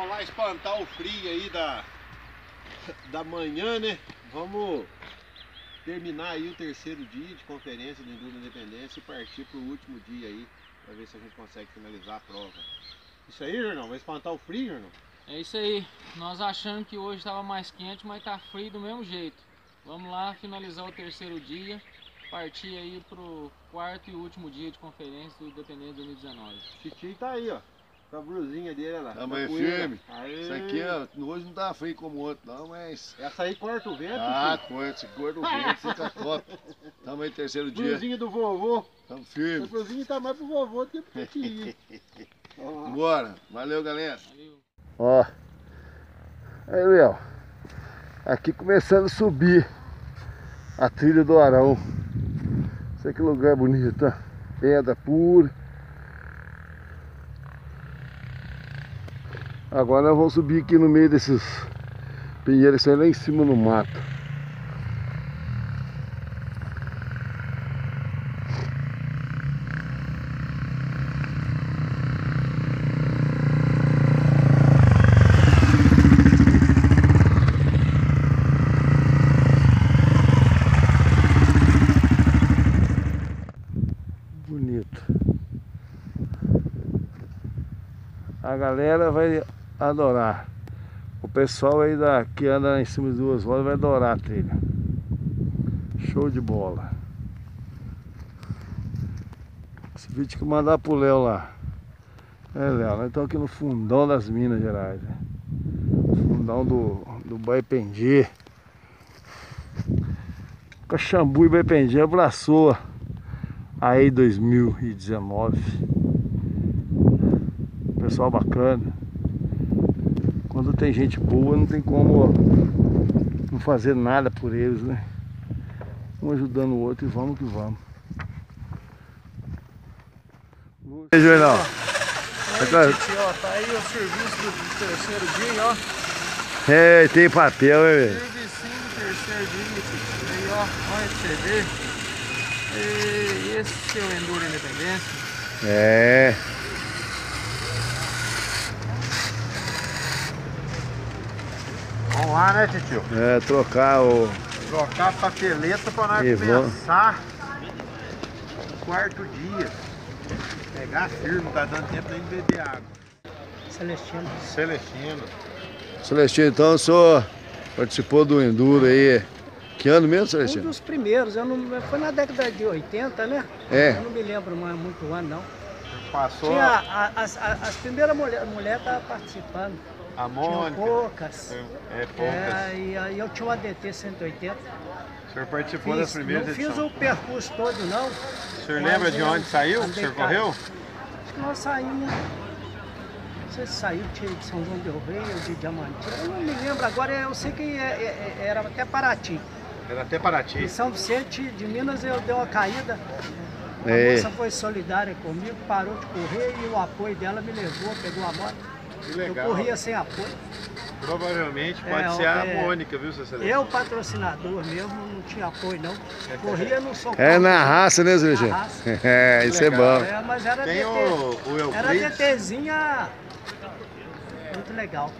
Vamos lá espantar o frio aí da, da manhã, né? Vamos terminar aí o terceiro dia de conferência do Enduro Independência e partir para o último dia aí, para ver se a gente consegue finalizar a prova. Isso aí, Jornal? Vai espantar o frio, Jornal? É isso aí. Nós achamos que hoje estava mais quente, mas tá frio do mesmo jeito. Vamos lá finalizar o terceiro dia, partir aí pro quarto e último dia de conferência do Independente 2019. Titi tá aí, ó. Com a blusinha dele olha lá. Com ele, ó. firme. Aê. Isso aqui, ó, hoje não tá frio como o outro, não, mas. Essa aí corta o vento, Ah, Titi. com esse gordo vento fica top. Tamanho terceiro dia. Blusinha do vovô. Tamo firme. blusinha tá mais pro vovô do que pro. Ó. Bora. Valeu, galera. Valeu. Ó. Aí, Léo. Aqui começando a subir a trilha do Arão. Isso que lugar bonito, ó. Pedra pura. Agora nós vamos subir aqui no meio desses pinheiros que estão lá em cima no mato. A galera vai adorar. O pessoal aí da, que anda em cima de duas rodas vai adorar a trilha. Show de bola. Esse vídeo que mandar pro Léo lá. É, Léo, nós estamos aqui no fundão das Minas Gerais. Né? Fundão do, do Baipendi. Caxambu e Baipendi abraçou aí 2019. Pessoal bacana. Quando tem gente boa, não tem como não fazer nada por eles, né? Um ajudando o outro e vamos que vamos. E aí, Jornal? Aí, Titi, ó, tá aí o serviço do terceiro dia, ó. É, tem papel, hein, velho? Servicinho do terceiro dia, Titi. Aí, ó, olha pra você ver. E esse é o Enduro Independência. É. lá, né, tio? É, trocar o. Trocar a papeleta pra nós E começar o quarto dia. Pegar firme, tá dando tempo nem de beber água. Celestino. Celestino. Celestino, então o senhor participou do Enduro aí. Que ano mesmo, Um Celestino? dos primeiros, eu não, foi na década de 80, né? É. Eu não me lembro mais muito o ano, não. Passou Tinha a- as, a- as primeiras mulheres mulher estavam participando. A Tinha Mônica. poucas. É, poucas. É, e aí eu tinha um ADT 180. O senhor participou das Fiz, primeiras não fiz edições. o percurso todo, não. O senhor lembra de onde saiu? O senhor correu? Acho que nós saímos. Não sei se saiu de São João del Rei ou de Diamantina. Eu não me lembro agora, eu sei que é- é- era até Paraty. Era até Paraty. Em São Vicente de Minas eu dei uma caída. A É. moça foi solidária comigo, parou de correr e o apoio dela me levou, pegou a moto. Eu corria sem apoio. Provavelmente pode É, ser a é. Mônica, viu, seu Celestino? Eu, patrocinador mesmo, não tinha apoio não. Corria no socorro. É na raça, né, raça. É, isso é bom. É, mas era Tem DT. o, o Era. DTzinha muito legal.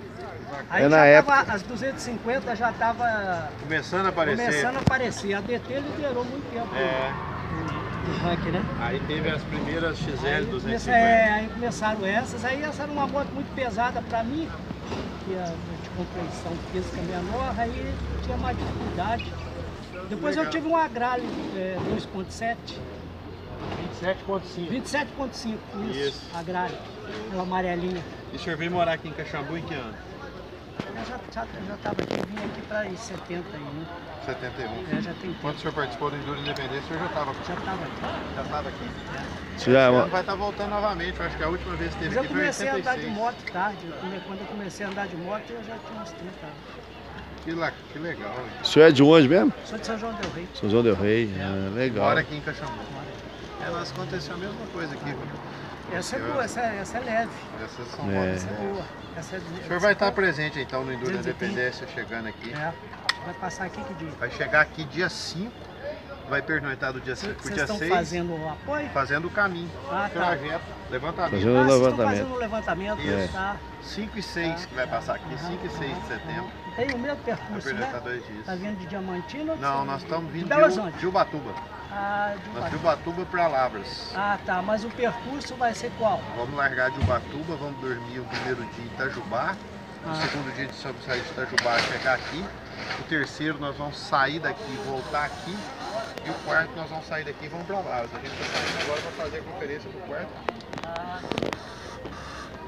Aí É na já época. tava, as 250 já tava Começando a aparecer. começando a aparecer. A DT liderou muito tempo É, o ranking, né? aí teve as primeiras XL Aí, 250. começa- é, aí começaram essas, aí essa era uma moto muito pesada pra mim, que a de compreensão física menor, aí tinha mais dificuldade. Depois eu Legal. tive um Agrale é, 2.7, 27.5. 27.5, isso, Isso. Agrale, o amarelinha. E o senhor veio morar aqui em Caxambu em que ano? Eu já, já, já tava aqui, vim aqui ir 71, 71. é, já tem tempo, Quando o senhor participou do Enduro Independência, o senhor já estava já tava aqui. já tava aqui. Já é uma- vai estar voltando novamente. Eu acho que a última vez que Eu esteve já aqui foi em comecei a andar de 86. moto tarde, eu come- quando eu comecei a andar de moto eu já tinha uns 30 anos. Que, la- que legal, hein? O senhor é de onde mesmo? Sou de São João del Rei. São João del Rei. Ah, legal. Mora aqui em Caxambu. É, nós aconteceu a mesma coisa aqui? Essa é boa, essa, essa é leve, Essas são É. essa é boa. Essa é, O senhor vai estar presente então no Enduro 230. Independência chegando aqui. É, vai passar aqui que dia? Vai chegar aqui dia 5 vai pernoitar do dia 5 pro Vocês dia estão 6. fazendo o apoio? Fazendo o caminho, Ah, o tá. trajeto, levantamento. Fazendo Ah, o vocês estão levantamento. fazendo o levantamento, Isso. tá? 5 e 6 que vai passar aqui, 5 e 6 de setembro. Tem o mesmo Vai percurso, pernoitar né? dois dias. Tá vindo de Diamantina? de Não, nós estamos vindo de de, de Ubatuba. Ah, de Nós Ubatuba. de Ubatuba para Lavras. Ah, tá. Mas o percurso vai ser qual? Vamos largar de Ubatuba, vamos dormir o primeiro dia em Itajubá. No Ah. segundo dia de sair de Itajubá chegar aqui. O terceiro nós vamos sair daqui e voltar aqui. E o quarto nós vamos sair daqui e vamos para Lavras. A gente está saindo agora para fazer a conferência do quarto. Ah,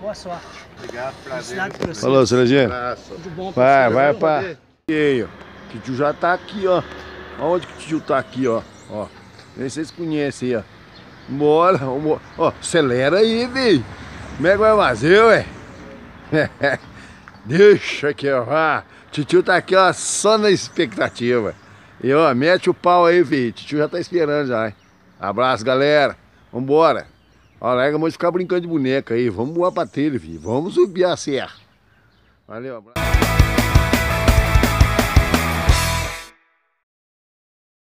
boa sorte. Obrigado, prazer. Falou. Abraço. Tudo bom pra Vai, você? vai pra. E aí, ó. Que tio já tá aqui, ó. Onde que o tio tá aqui, ó? Ó. Nem vocês conhecem aí, ó. Bora, vamos. Ó, acelera aí, velho. Como é que vai fazer, ué? Deixa aqui, ó. Ah, tio tá aqui, ó, só na expectativa. E ó, mete o pau aí, filho. Tio já tá esperando já, hein? Abraço, galera. Vambora. Ó, larga a mão de ficar brincando de boneca aí. Vamos voar pra trilha, filho. Vamos subir a serra. Valeu, abraço.